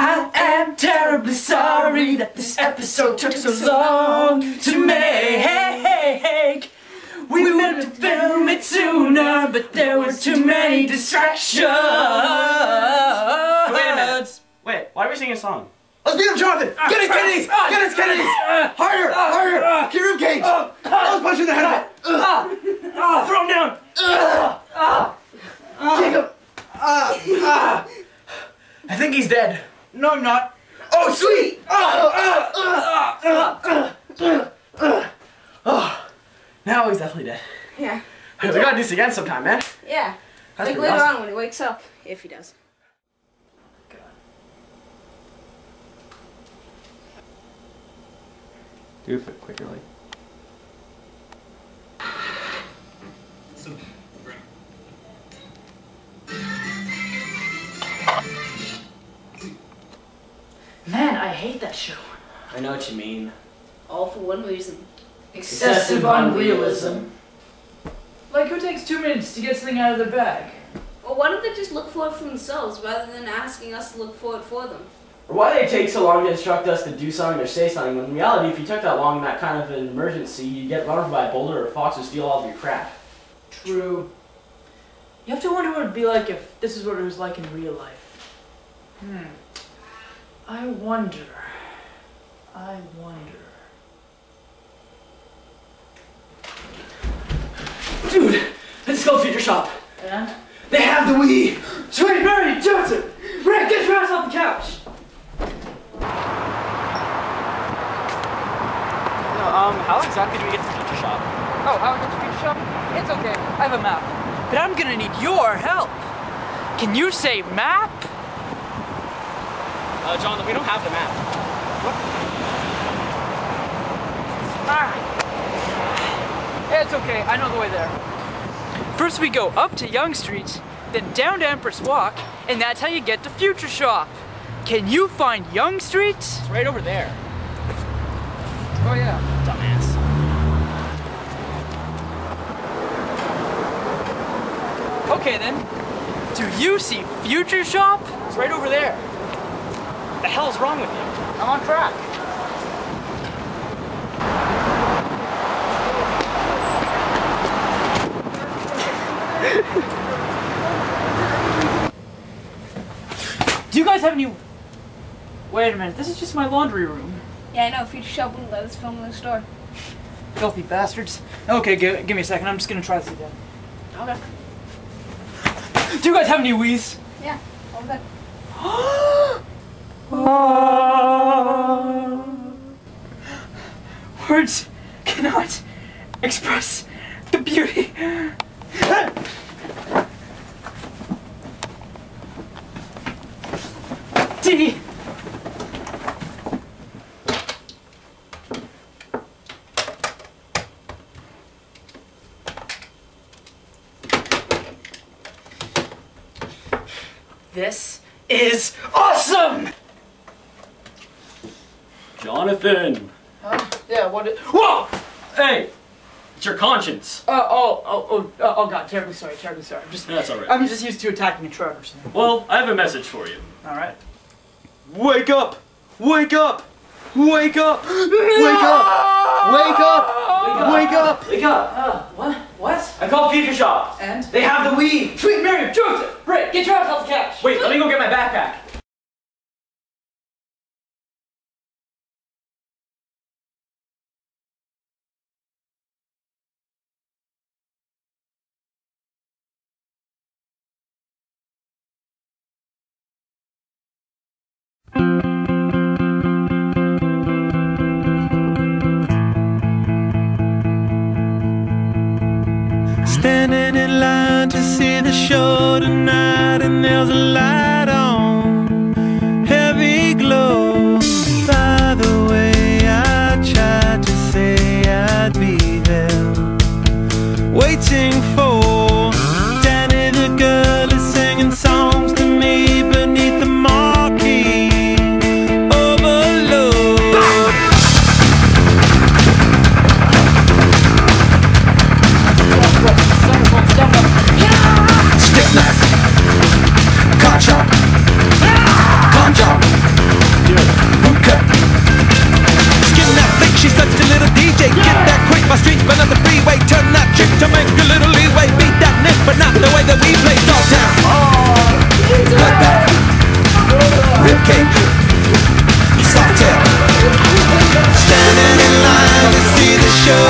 I am terribly sorry that this episode took so long to make. We meant to film it sooner, but there were too many distractions. Wait a minute. Wait, why are we singing a song? Let's beat him, Jonathan! Ah, Get his Kennedys! Ah, Get his Kennedys! Ah, harder! Harder! Get room cage! Let's punch you in the head of it! Throw him down! Jacob! I think he's dead. No, I'm not. Oh, sweet! Ah, ah, ah, now he's definitely dead. Yeah. We gotta do this again sometime, man. Yeah. That's like later awesome. on when he wakes up, if he does. Do it quicker, like. Hate that show. I know what you mean. All for one reason. Excessive unrealism. Like, who takes two minutes to get something out of their bag? Well, why don't they just look for it for themselves rather than asking us to look for it for them? Or why they take so long to instruct us to do something or say something, when in reality, if you took that long in that kind of an emergency, you'd get run over by a boulder or a fox would steal all of your crap. True. You have to wonder what it'd be like if this is what it was like in real life. Hmm. I wonder. I wonder. Dude, let's go Future Shop. And? They have the Wii. Sweet Mary Joseph! Rick, get your ass off the couch! um, how exactly do we get to Future Shop? Oh, how I get to Future Shop? It's okay. I have a map. But I'm gonna need your help. Can you say map? Uh, John, we don't have the map. What? Ah. It's okay, I know the way there. First we go up to Yonge Street, then down to Empress Walk, and that's how you get to Future Shop. Can you find Yonge Street? It's right over there. Oh yeah. Dumbass. Okay then. Do you see Future Shop? It's right over there. The hell's wrong with you? I'm on track. Do you guys have any... Wait a minute, this is just my laundry room. Yeah, I know. Future Shop wouldn't let us film in the store. Filthy bastards. Okay, give, give me a second, I'm just gonna try this again. Okay. Do you guys have any Wii's? Yeah. Over there. Words cannot express the beauty. D. This is awesome! Jonathan! Huh? Yeah, what? It, whoa! Hey! It's your conscience. Uh, oh, oh, oh, oh, oh, God, terribly sorry, terribly sorry. I'm just, That's alright. I'm just used to attacking a truck or something. Well, I have a message for you. All right. Wake up! Wake up! Wake up! Wake up! Wake up! Wake up! Wake up! Uh, what? What? I called Future Shop. And? They have the Wii. Sweet Mary, Joseph! Rick, get your ass off the couch! Wait, let me go get my backpack. Standing in line to see the show tonight, and there's a light play dog down. Bloodbath. Ribcage. Soft tail. Standing in line to see the show.